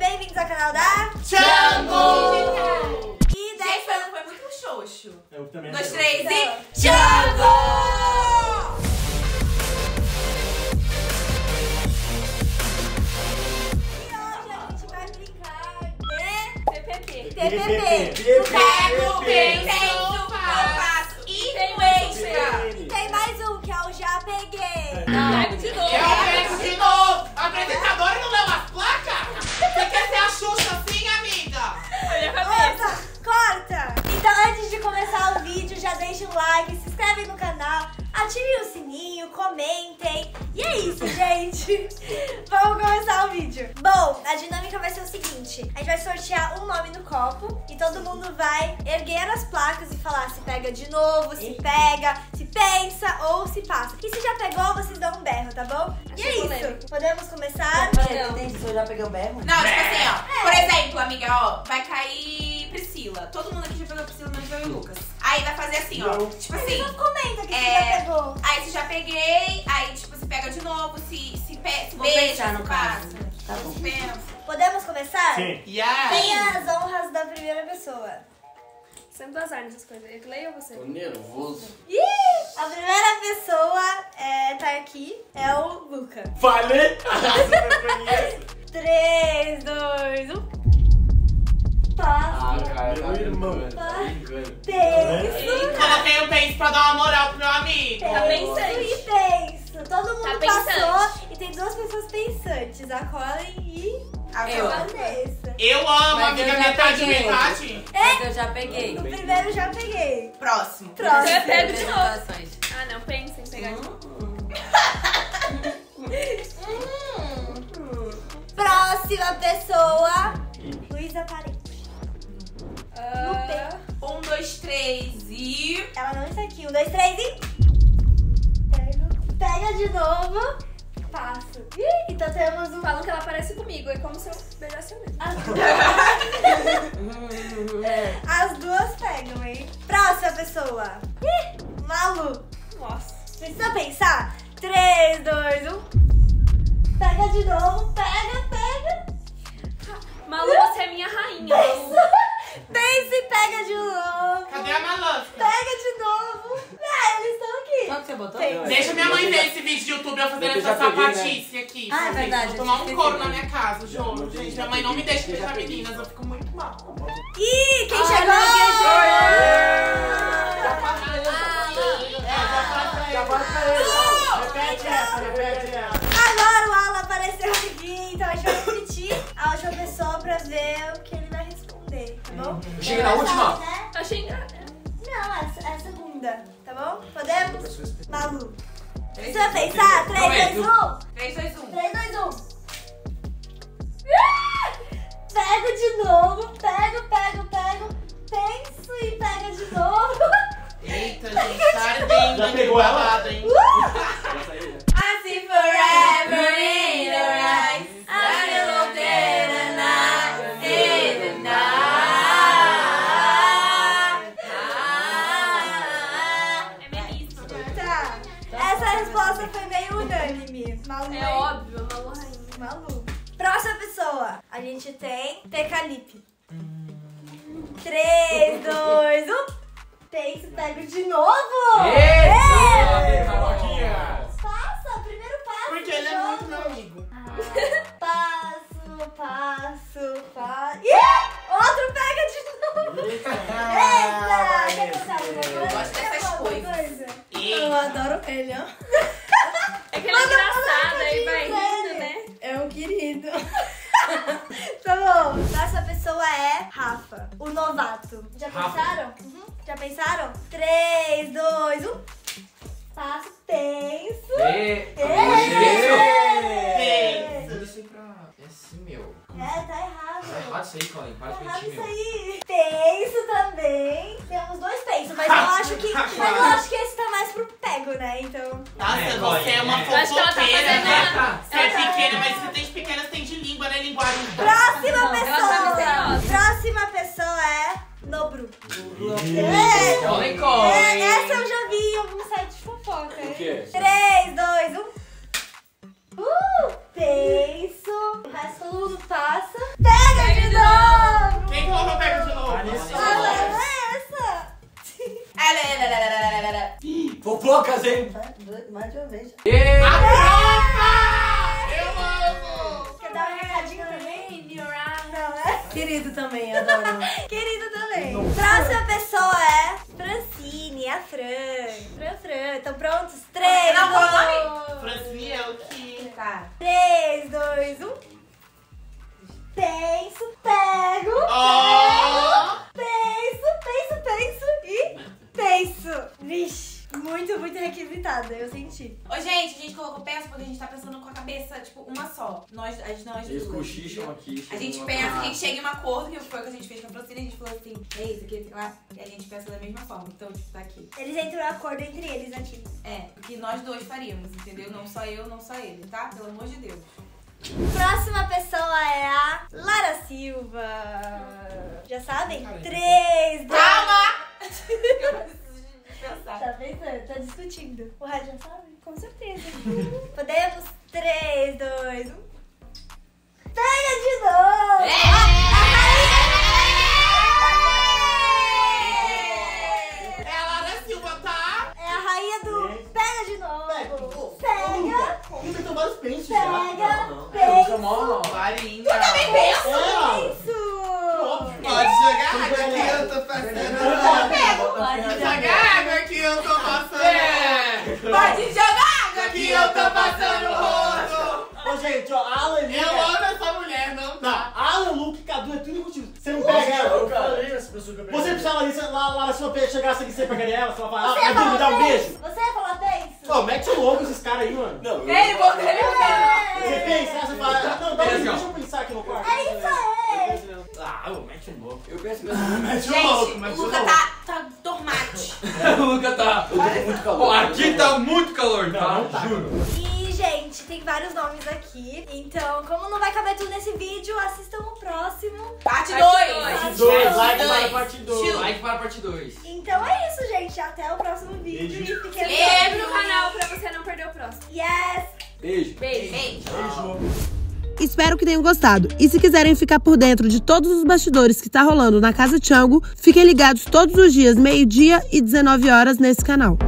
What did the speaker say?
bem-vindos ao canal da Tchango! E Gente, dessa... foi, foi muito xoxo. Eu também. Um, dois, três e... Tchango! E hoje a gente vai brincar de PPP. TPP. Pego, Pepe. penso, eu faço e Tem influência. E tem mais um, que é o Já Peguei. Pego de novo. Seguinte: a gente vai sortear um nome no copo e todo mundo vai erguer as placas e falar se pega de novo, se pega, se pensa ou se passa. E se já pegou, vocês dão um berro, tá bom? E é isso. Podemos começar? Não. Tem isso, eu já peguei o berro? Não, tipo assim, ó. Por exemplo, amiga, ó, vai cair Priscila. Todo mundo aqui já pegou Priscila, menos eu e o Lucas. Aí vai fazer assim, ó. Não. Tipo assim. Só comenta que É. você já pegou. Aí se já peguei, aí tipo, se pega de novo, se, se, pe, se Vou beija, pensar se no passa. Tá bom. Podemos começar? Sim. Tem as honras da primeira pessoa. Sempre do azar nessas coisas. Eu que leio ou você? Tô nervoso. Ih! A primeira pessoa é, tá aqui é o Luca. Falei! Conheço. 3, 2, 1. Ah, Passa. cara, Meu tá irmão. brincando, tá brincando. Penso. Coloquei o beijo pra dar uma moral pro meu amigo. Tá pensante. Penso. Todo mundo Tá passou tem duas pessoas pensantes. A Colin e A Eu. Vanessa. Eu amo, Mas amiga, eu metade, peguei. metade. Mas eu já peguei. O primeiro eu já peguei. Próximo. Próximo. Você pega de novo. Ah, não, pensa em pegar de novo. Próxima pessoa. Luísa Parente. Ah, Um, dois, três e. Ela não está aqui. Um, dois, três e. Pego. Pega de novo. Passo. Ih, então temos um. falam que ela parece comigo. É como se eu beijasse eu mesmo. As duas, As duas pegam, hein? Próxima pessoa. Ih, Malu. Nossa. Precisa pensar? 3, 2, 1. Pega de novo. Pega. Eu fazendo Eu essa né? sapatice aqui. Ah, é verdade, Vou tomar um couro na minha casa, juro. Gente, minha mãe não me deixa beijar meninas, eu fico muito mal. Ih, quem chegou? Já passei, já passei. Já passei. Já pode cair. Repete essa, repete essa. Agora o Alan apareceu aqui, então a gente vai repetir a última pessoa pra ver o que ele vai responder, tá bom? Eu cheguei na última. sabe, né? Achei engraçado. Não, é, é a segunda, tá bom? Podemos? Malu. Vai pensar? 3, Calma aí, 2, tu- 1. três, dois, um. 3, 2, 1. Pego de novo, pego, pego, pego. Penso e pega de novo. Eita, gente, tá. Já pegou ela? Gente tem Tecalipe. 3, 2, 1. Pensa, pego de novo. Eita, É. Cavoquinhas. Passa, primeiro passo. Porque ele é muito jogo. meu amigo. Passo, passo, passo. Ih! Outro pega de novo. Eita! Quer contar alguma coisa? Eu gosto dessas coisas. coisa? E adoro ele, ó. É que ele é engraçado, aí vai rindo, né? É um querido. tá bom. Próxima pessoa é Rafa, o novato. Já Rafa. pensaram? Uhum. Já pensaram? 3, 2, 1. Passo, penso. Ê, Ê! Manda isso pra... É assim, meu. É, tá errado. Tá errado isso aí, Colin. Para Tá errado isso aí. Penso também. É, É, essa eu já vi em algum site de fofoca, hein? O quê? 3, 2, 1. Uh! Penso. O resto tudo passa. Pega, pega de, de novo. Quem colocou pega de novo? Fala, é essa! Fofocas, hein? Mais de uma vez. Yeah. A prova! É! Eu amo! Quer dar um recadinho também? É? Querido também, adoro. Próxima pessoa é Francine, a Fran. Fran, Fran. Estão prontos? Três, Não, qual o dois- Francine é o que? Tá. Três, dois, um. Penso, pego. Oh! Penso, penso, penso e penso. Vixe, muito, muito requisitada, eu senti. Ô, gente, a gente colocou peça porque a gente tá pensando com a cabeça, tipo, uma só. Nós, as, nós Eles duas. cochicham aqui. A gente pensa, a gente chega em um acordo, que foi o que a gente fez com a Francine, a gente falou assim, é isso aqui, sei lá, e a gente pensa da mesma forma. Então, tipo, tá aqui. Eles entram em acordo entre eles aqui. É, o que nós dois faríamos, entendeu? Não só eu, não só ele, tá? Pelo amor de Deus. Próxima pessoa é a Lara Silva. Já sabem? Três, dois. Calma! Tá pensando? Tá discutindo. O Rádio já sabe? Com certeza. Podemos? Três, dois, um. Pega de novo! É! É a Lara Silva, tá? É a rainha do pega de novo. Pega, Nunca tem vários pentes pega, Não, não. penso, mó. Varinha. É, penso. Pode jogar água que eu tô passando. Joga água que eu tô passando. É. Pode jogar água Que eu tô passando o rosto. Ô, gente, ó, Alan e Eu amo essa mulher, não Não, dá. Alan, Luca e Cadu é tudo contigo. Você não pega Eu ela. falei essa pessoa que eu Você peguei. precisava ali, lá, lá, se eu chegasse aqui, você pegaria ela, você vai falar, Você ah, Cadu, me dá um beijo. Você ia falar penso? Ô, mete o louco esses caras aí, mano. Não, eu... Ele botou ele Você pensa, você fala, não, dá um deixa eu pensar aqui no quarto. É isso aí. Ah, ô, mete louco. Eu penso mesmo. Mete louco, mete louco. tá, tá. muito calor. Ó, aqui tá muito calor, Não, tá? não tá. Juro. E, gente, tem vários nomes aqui. Então, como não vai caber tudo nesse vídeo, assistam o próximo. Parte Parte 2. dois. Parte Dois, like dois. para a parte 2. Like para a parte 2. Então é isso, gente. Até o próximo vídeo. Beijo. E fiquem Beijo. No canal pra você não perder o próximo. Yes! Beijo. Beijo. Beijo. Beijo. Espero que tenham gostado. E se quiserem ficar por dentro de todos os bastidores que tá rolando na Casa Tchango, fiquem ligados todos os dias, meio-dia e 19 horas nesse canal.